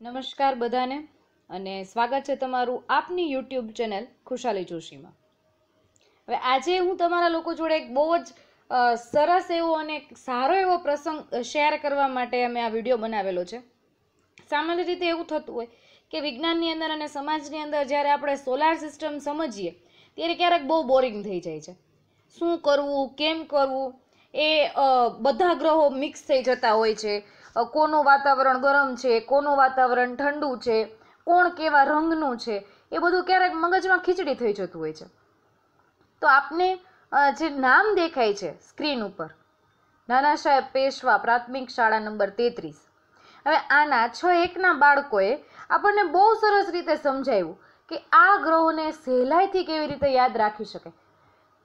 નમસ્કાર બધાને અને સ્વાગત છે તમારું આપની યુટ્યુબ ચેનલ ખુશાલી જોશીમાં. હવે આજે હું તમારા લોકો જોડે એક બહુ જ સરસ એવો અને સારો એવો પ્રસંગ શેર કરવા માટે અમે આ વીડિયો બનાવેલો છે. સામાન્ય રીતે એવું થતું હોય કે વિજ્ઞાનની અંદર અને સમાજની અંદર જ્યારે આપણે સોલાર સિસ્ટમ સમજીએ, ત્યારે ક્યારેક બહુ બોરિંગ થઈ જાય છે. શું કરવું, કેમ કરવું, એ બધા ગ્રહો મિક્સ થઈ જતા હોય છે. કોનું વાતાવરણ ગરમ છે, કોનું વાતાવરણ ઠંડુ છે, કોણ કેવા રંગનું છે, એ બધું ક્યારેક મગજમાં ખીચડી થઈ જતું હોય છે. તો આપને જે નામ દેખાય છે સ્ક્રીન ઉપર, નાના સાહેબ પેશવા પ્રાથમિક શાળા નંબર તેત્રીસ. હવે આના છ એકના બાળકોએ આપણને બહુ સરસ રીતે સમજાવ્યું કે આ ગ્રહોને સહેલાઈથી કેવી રીતે યાદ રાખી શકે.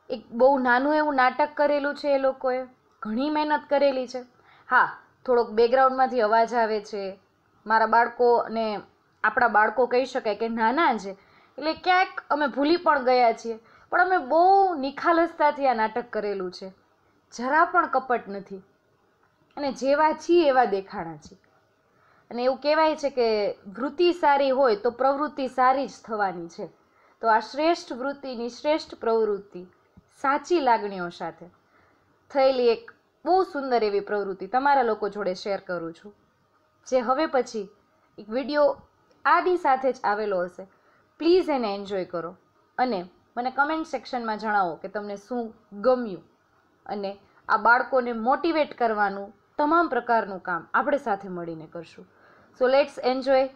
એક બહુ નાનું એવું નાટક કરેલું છે એ લોકોએ, ઘણી મહેનત કરેલી છે. હા થોડોક બેકગ્રાઉન્ડમાંથી અવાજ આવે છે. મારા બાળકો અને આપણા બાળકો કહી શકાય કે નાના છે એટલે ક્યાંક અમે ભૂલી પણ ગયા છીએ. પણ અમે બહુ નિખાલસતાથી આ નાટક કરેલું છે. જરા પણ કપટ નથી. અને જેવા છીએ એવા દેખાણા છે. અને એવું કહેવાય છે કે વૃત્તિ સારી હોય તો પ્રવૃત્તિ સારી જ થવાની છે. તો આ શ્રેષ્ઠ વૃત્તિની શ્રેષ્ઠ પ્રવૃત્તિ સાચી લાગણીઓ સાથે થયેલી એક બહુ સુંદર એવી પ્રવૃત્તિ તમારા લોકો જોડે શેર કરું છું. જે હવે પછી એક વીડિયો આની સાથે જ આવેલો હશે. પ્લીઝ એને એન્જોય કરો અને મને કમેન્ટ સેક્શનમાં જણાવો કે તમને શું ગમ્યું અને આ બાળકોને મોટિવેટ કરવાનું તમામ પ્રકારનું કામ આપણે સાથે મળીને કરશું. સો લેટ્સ એન્જોય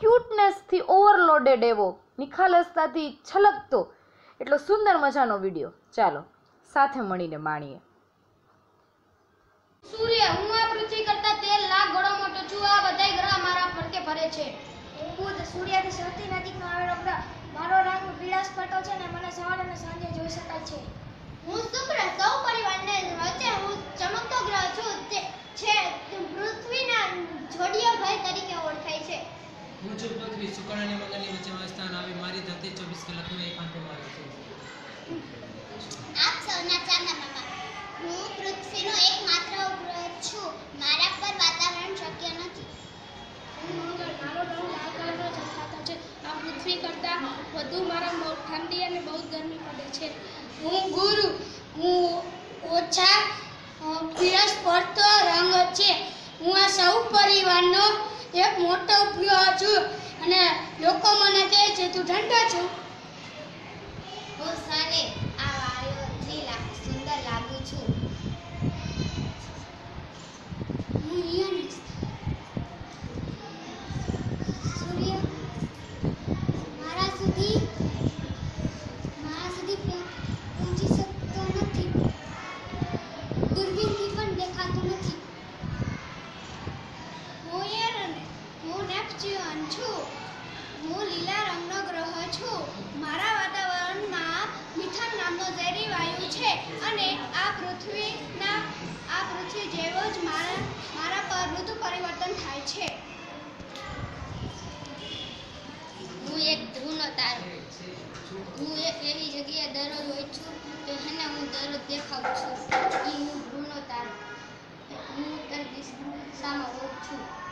ક્યુટનેસથી ઓવરલોડેડ એવો નિખાલસતાથી છલકતો એટલો સુંદર મજાનો વીડિયો. ચાલો, સાથે મળીને માણીએ. સૂર્ય હું આ પૃથ્વી કરતા તેર લાખ ગણો મોટો છું. આ બધા ગ્રહ મારા ફરતે ફરે છે. હું બુધ સૂર્યથી સૌથી નજીકનો આવેલો ગ્રહ. મારો રંગ પીળાશ પટો છે ને મને સવાર અને સાંજે જોઈ શકાય છે. હું શુક્ર સૌ પરિવારને વચ્ચે હું ચમકતો ગ્રહ છું. તે છે પૃથ્વીના જોડિયો ભાઈ તરીકે ઓળખાય છે. હું છું પૃથ્વી. શુક્ર અને મંગળની વચ્ચે સ્થાન આવી. મારી ધરતી ચોવીસ કલાકમાં એક આંટો મારે છે આપ સૌના ચાના મામા હું પૃથ્વીનો એકમાત્ર ગ્રહ છું મારા પર વાતાવરણ શક્ય નથી હું મંગળ મારો રંગ લાલ કલરનો ઝળકાતો છે આ પૃથ્વી કરતાં વધુ મારા બહુ ઠંડી અને બહુ ગરમી પડે છે હું ગુરુ હું ઓછા પીરસ પડતો રંગ છે હું આ સૌ પરિવારનો એક મોટો ઉપયોગ છું અને લોકો મને કહે છે. તું ઠંડો દૂરબીનથી પણ દેખાતું નથી. હું એરન હું નેપ્ચ્યુઅન છું. હું લીલા રંગનો ગ્રહ છું. મારા વાતાવરણમાં મિથન નામનો ઝેરી વાયુ છે અને આ પૃથ્વીના, આ પૃથ્વી જેવો જ મારા મારા પર ઋતુ પરિવર્તન થાય છે. હું એક ધ્રુવનો તારો. હું એક એવી જગ્યાએ દરરોજ હોય છું કે એને દરરોજ દેખાઉં છું. એ હું ધ્રુવનો તારો હું ઉત્તર દિશામાં હોઉં છું.